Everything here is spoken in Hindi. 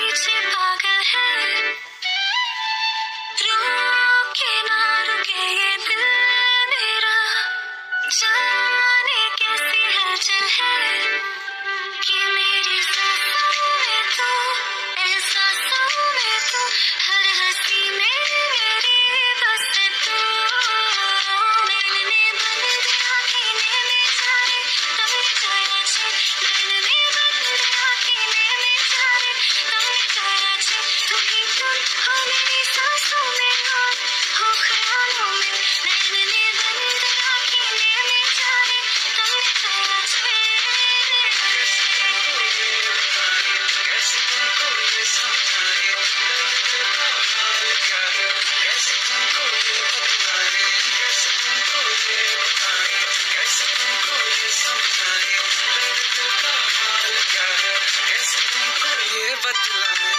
पीछे पागल है। रुके ना रुके मेरा। जाने कैसी हलचल है। बतलाए